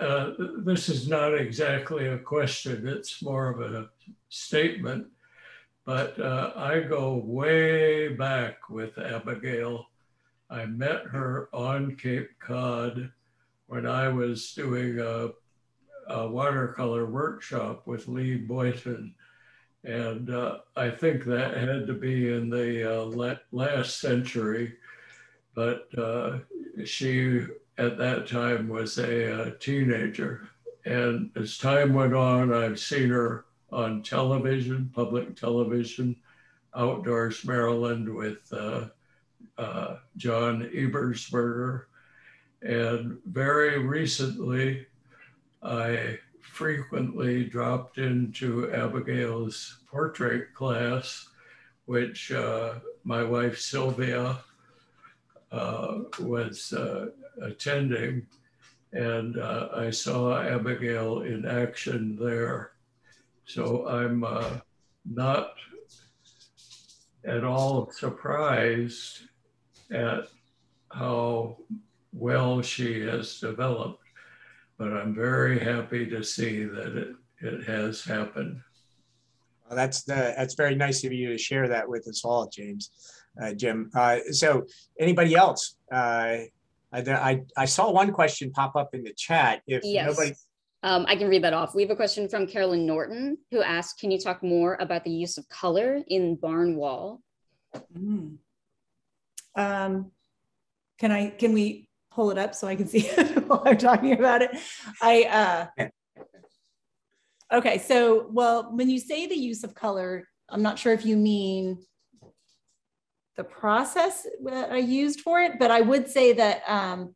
Uh, uh, this is not exactly a question, it's more of a statement. But uh, I go way back with Abigail. I met her on Cape Cod when I was doing a, a watercolor workshop with Lee Boynton and uh, I think that had to be in the uh, last century. But uh, she, at that time, was a, a, teenager. And as time went on, I've seen her on television, public television, Outdoors Maryland with uh, uh, John Ebersberger. And very recently, I frequently dropped into Abigail's portrait class, which uh, my wife Sylvia uh, was uh, attending. And uh, I saw Abigail in action there. So I'm uh, not at all surprised at how well she has developed but I'm very happy to see that it, it has happened. Well, that's the, that's very nice of you to share that with us all, James, uh, Jim. Uh, so anybody else? Uh, I, I saw one question pop up in the chat. If yes. nobody, um, I can read that off. We have a question from Carolyn Norton who asked, can you talk more about the use of color in barn wall? Mm. Um, can I, can we pull it up so I can see (laughs) it while I'm talking about it. I, uh, okay. So, well, when you say the use of color, I'm not sure if you mean the process that I used for it, but I would say that, um,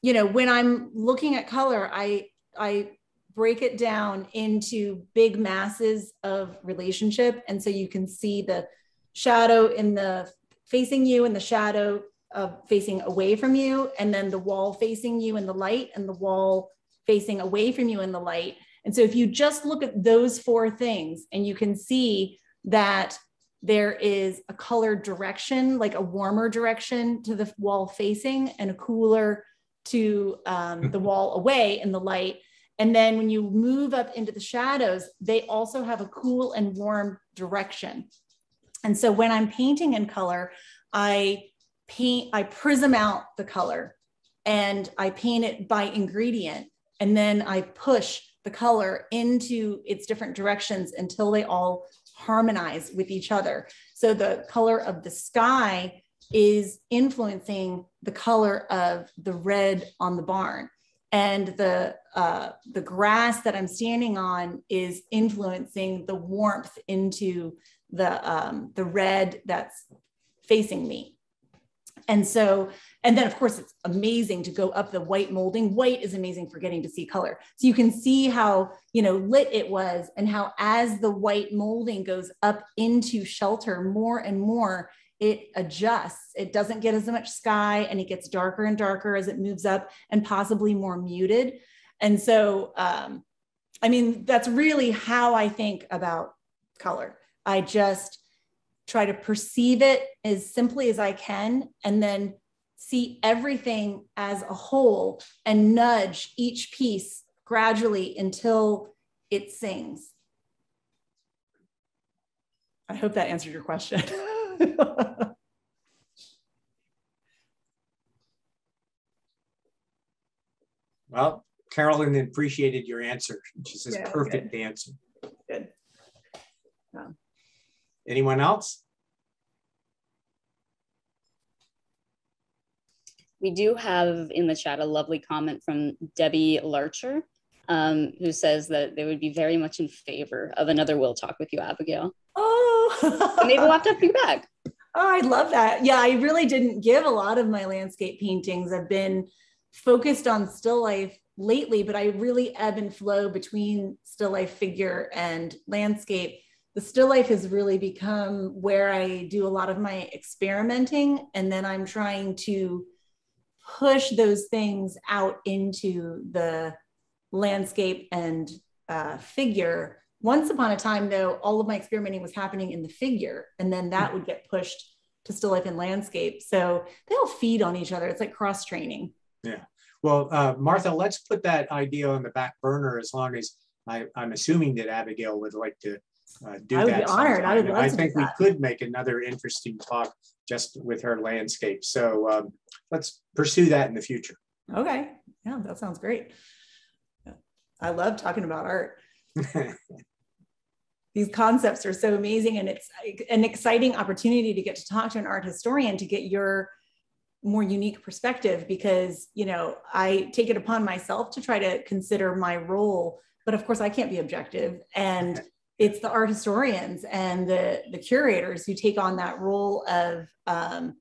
you know, when I'm looking at color, I, I break it down into big masses of relationship. And so you can see the shadow in the facing you and the shadow of facing away from you, and then the wall facing you in the light and the wall facing away from you in the light. And so if you just look at those four things and you can see that there is a color direction, like a warmer direction to the wall facing and a cooler to um, the wall away in the light. And then when you move up into the shadows, they also have a cool and warm direction. And so when I'm painting in color, I paint, I prism out the color and I paint it by ingredient. And then I push the color into its different directions until they all harmonize with each other. So the color of the sky is influencing the color of the red on the barn. And the, uh, the grass that I'm standing on is influencing the warmth into the, um, the red that's facing me. And so, and then of course, it's amazing to go up the white molding. White is amazing for getting to see color. So you can see how, you know, lit it was and how as the white molding goes up into shelter more and more, it adjusts. It doesn't get as much sky and it gets darker and darker as it moves up and possibly more muted. And so, um, I mean, that's really how I think about color. I just try to perceive it as simply as I can and then see everything as a whole and nudge each piece gradually until it sings. I hope that answered your question. (laughs) well, Carolyn appreciated your answer. She says Yeah, perfect answer. Good. Um, Anyone else? We do have in the chat a lovely comment from Debbie Larcher, um, who says that they would be very much in favor of another Wil Talk with you, Abigail. Oh, Maybe we'll have to have you back. Oh, I love that. Yeah, I really didn't give a lot of my landscape paintings. I've been focused on still life lately, but I really ebb and flow between still life figure and landscape. The still life has really become where I do a lot of my experimenting, and then I'm trying to push those things out into the landscape and uh, figure once upon a time, though, all of my experimenting was happening in the figure, and then that would get pushed to still life and landscape. So they all feed on each other. It's like cross training. Yeah. Well, uh, Martha, let's put that idea on the back burner as long as I, am assuming that Abigail would like to uh, do I would that. be honored. I would love I think we could make another interesting talk just with her landscape. So um, let's pursue that in the future. Okay. Yeah, that sounds great. I love talking about art. (laughs) These concepts are so amazing, and it's an exciting opportunity to get to talk to an art historian to get your more unique perspective because you know I take it upon myself to try to consider my role, but of course I can't be objective, and (laughs) it's the art historians and the the curators who take on that role of um,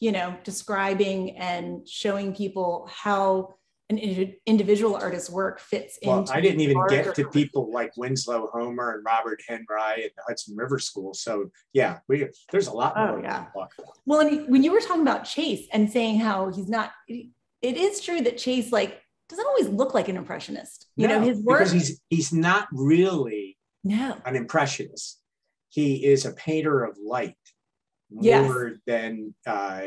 you know describing and showing people how an indi- individual artist's work fits well, into I didn't even get to people like Winslow Homer and Robert Henri and the Hudson River School. So yeah, we there's a lot Oh, more we yeah. can talk about. Well, and when you were talking about Chase and saying how he's not, it is true that Chase like doesn't always look like an impressionist. You know, his work. because he's he's not really no, an impressionist. He is a painter of light Yes. more than uh,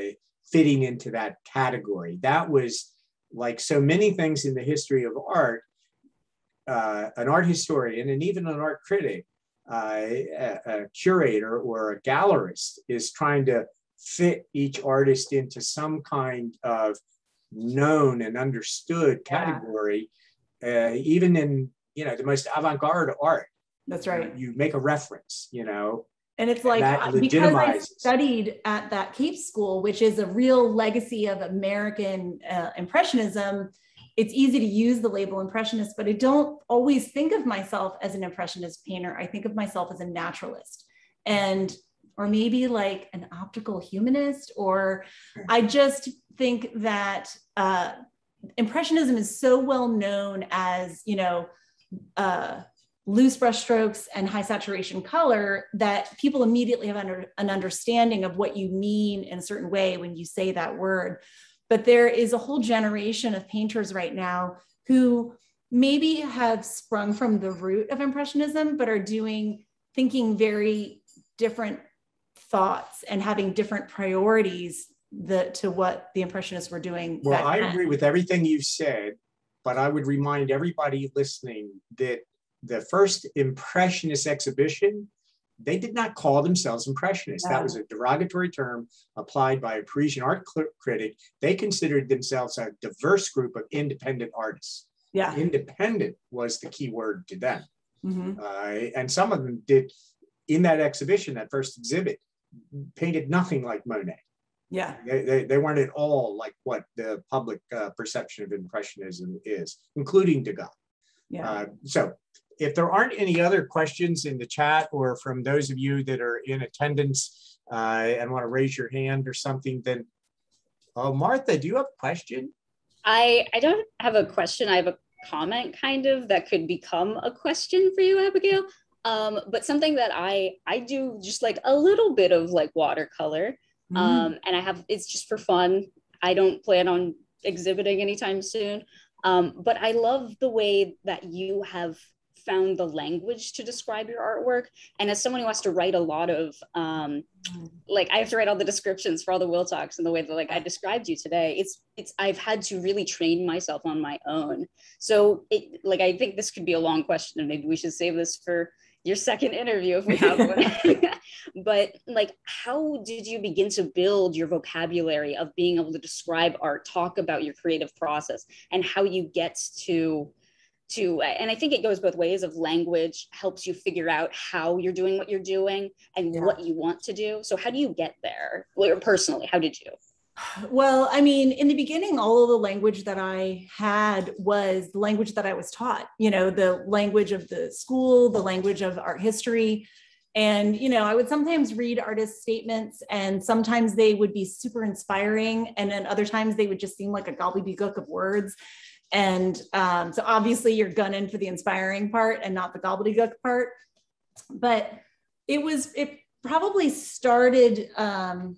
fitting into that category. That was like so many things in the history of art. Uh, an art historian and even an art critic, uh, a, a curator or a gallerist is trying to fit each artist into some kind of known and understood Yeah. category, uh, even in you know the most avant-garde art that's right. you make a reference, you know, And it's like That because I studied at that Cape School, which is a real legacy of American uh, Impressionism, it's easy to use the label Impressionist, but I don't always think of myself as an Impressionist painter. I think of myself as a naturalist, and or maybe like an optical humanist, or I just think that uh, Impressionism is so well known as you know. Uh, loose brushstrokes and high saturation color that people immediately have under, an understanding of what you mean in a certain way when you say that word. But there is a whole generation of painters right now who maybe have sprung from the root of Impressionism, but are doing, thinking very different thoughts and having different priorities the, to what the Impressionists were doing. Well, I then. agree with everything you've said, but I would remind everybody listening that the first Impressionist exhibition, they did not call themselves Impressionists. That was a derogatory term applied by a Parisian art critic. They considered themselves a diverse group of independent artists. Yeah. Independent was the key word to them. Mhm. Uh, and some of them did, in that exhibition, that first exhibit, painted nothing like Monet. Yeah. They, they, they weren't at all like what the public uh, perception of Impressionism is, including Degas. Yeah. Uh, so if there aren't any other questions in the chat or from those of you that are in attendance uh, and want to raise your hand or something, then, oh, Martha, do you have a question? I I don't have a question. I have a comment kind of that could become a question for you, Abigail. Um, but something that I I do just like a little bit of like watercolor. Mm. Um, and I have it's just for fun. I don't plan on exhibiting anytime soon. Um, but I love the way that you have found the language to describe your artwork. And as someone who has to write a lot of um, like I have to write all the descriptions for all the will talks and the way that like I described you today, it's it's I've had to really train myself on my own. So it like I think this could be a long question and maybe we should save this for your second interview if we have one. (laughs) but like how did you begin to build your vocabulary of being able to describe art, talk about your creative process and how you get to to and i think it goes both ways of language helps you figure out how you're doing what you're doing and Yeah. what you want to do so how do you get there or personally how did you Well, I mean, in the beginning, all of the language that I had was the language that I was taught, you know, the language of the school, the language of art history. And, you know, I would sometimes read artist statements and sometimes they would be super inspiring. And then other times they would just seem like a gobbledygook of words. And um, so obviously you're gunning for the inspiring part and not the gobbledygook part. But it was, it probably started um,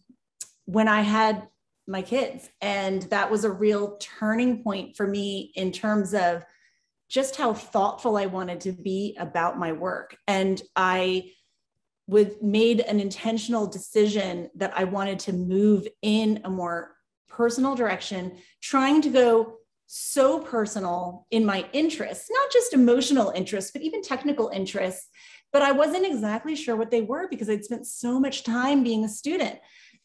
when I had my kids. And that was a real turning point for me in terms of just how thoughtful I wanted to be about my work. And I made an intentional decision that I wanted to move in a more personal direction, trying to go so personal in my interests, not just emotional interests, but even technical interests. But I wasn't exactly sure what they were because I'd spent so much time being a student.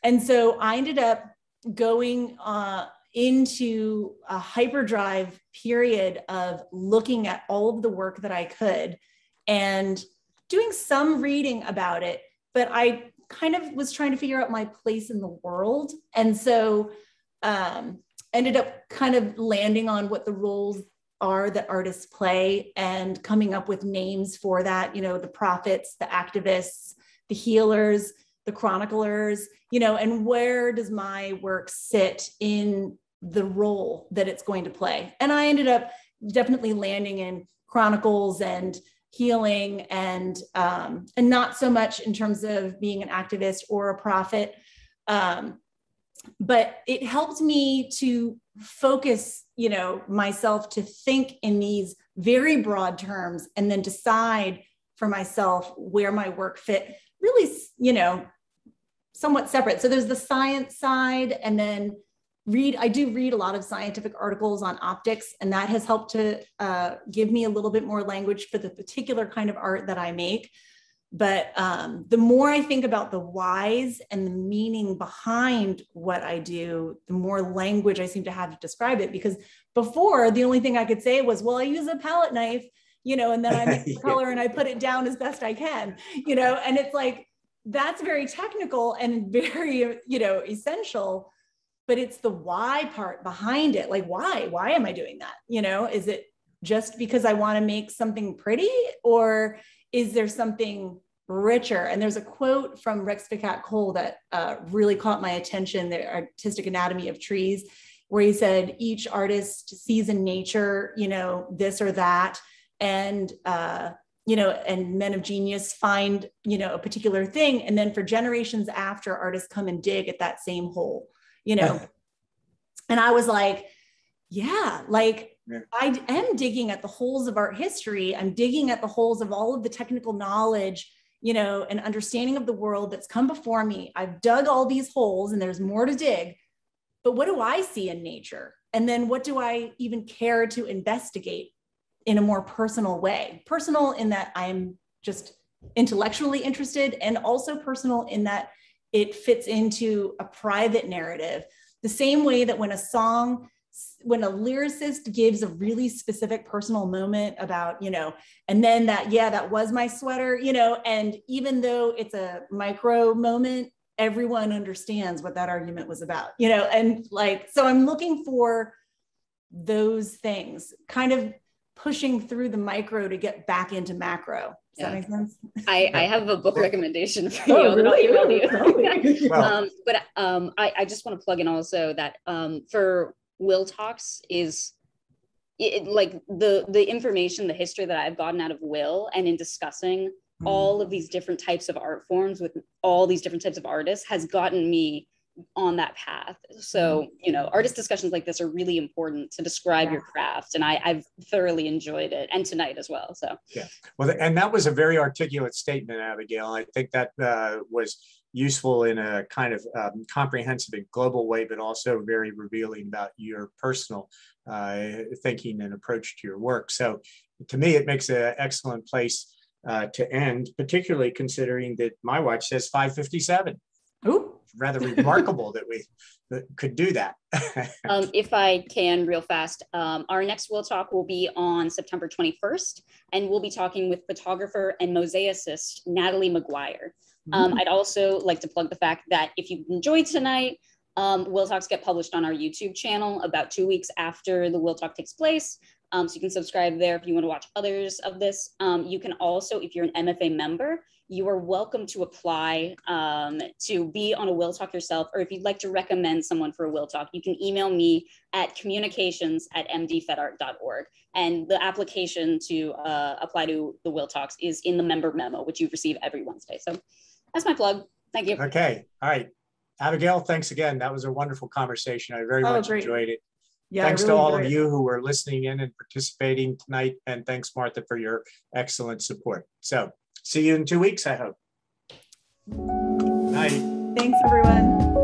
And so I ended up going uh, into a hyperdrive period of looking at all of the work that I could and doing some reading about it. But I kind of was trying to figure out my place in the world. And so um, ended up kind of landing on what the roles are that artists play and coming up with names for that, you know, the prophets, the activists, the healers, the chroniclers, you know, and where does my work sit in the role that it's going to play? And I ended up definitely landing in chronicles and healing and um, and not so much in terms of being an activist or a prophet. Um, but it helped me to focus you know myself to think in these very broad terms and then decide for myself where my work fit really you know somewhat separate. So there's the science side and then read i do read a lot of scientific articles on optics and that has helped to uh, give me a little bit more language for the particular kind of art that i make but um, the more I think about the whys and the meaning behind what I do, the more language I seem to have to describe it. Because before, the only thing I could say was, well, I use a palette knife, you know, and then I make (laughs) the color and I put it down as best I can, you know, and it's like, that's very technical and very, you know, essential, but it's the why part behind it. Like, why? Why am I doing that? You know, is it just because I want to make something pretty or is there something richer? And there's a quote from Rex Vicat Cole that uh, really caught my attention, the artistic anatomy of trees, where he said each artist sees in nature, you know, this or that. And, uh, you know, and men of genius find, you know, a particular thing. And then for generations after, artists come and dig at that same hole, you know. (laughs) and I was like, yeah, like yeah. I am digging at the holes of art history. I'm digging at the holes of all of the technical knowledge, you know, an understanding of the world that's come before me. I've dug all these holes and there's more to dig. But what do I see in nature? And then what do I even care to investigate? in a more personal way. Personal in that I'm just intellectually interested, and also personal in that it fits into a private narrative. The same way that when a song, when a lyricist gives a really specific personal moment about, you know, and then that, yeah, that was my sweater, you know, and even though it's a micro moment, everyone understands what that argument was about, you know, and like, so I'm looking for those things kind of pushing through the micro to get back into macro. Does yeah. that make sense? I, I have a book recommendation for you. Oh, really? (laughs) um, but um, I, I just want to plug in also that um, for Wil Talks is it, like the the information, the history that I've gotten out of Wil and in discussing mm. all of these different types of art forms with all these different types of artists has gotten me on that path. So, mm-hmm. you know, artist discussions like this are really important to describe yeah. your craft. And I, I've thoroughly enjoyed it and tonight as well. So, yeah. Well, and that was a very articulate statement, Abigail. I think that uh, was useful in a kind of um, comprehensive and global way, but also very revealing about your personal uh, thinking and approach to your work. So, to me, it makes an excellent place uh, to end, particularly considering that my watch says 557. Ooh rather remarkable that we could do that. (laughs) um, if I can, real fast, um, our next Wil Talk will be on September 21st, and we'll be talking with photographer and mosaicist Natalie McGuire. Um, mm-hmm. I'd also like to plug the fact that if you enjoyed tonight, um, Wil Talks get published on our YouTube channel about two weeks after the Wil Talk takes place. Um, so you can subscribe there if you want to watch others of this. Um, you can also, if you're an MFA member, you are welcome to apply um, to be on a Wil Talk yourself, or if you'd like to recommend someone for a Wil Talk, you can email me at communications at mdfedart.org. And the application to uh, apply to the Wil Talks is in the member memo, which you receive every Wednesday. So that's my plug. Thank you. Okay. All right. Abigail, thanks again. That was a wonderful conversation. I very oh, much great. enjoyed it. Yeah, thanks really to all of you who were listening in and participating tonight. And thanks, Martha, for your excellent support. So See you in two weeks, I hope. Bye. Thanks, everyone.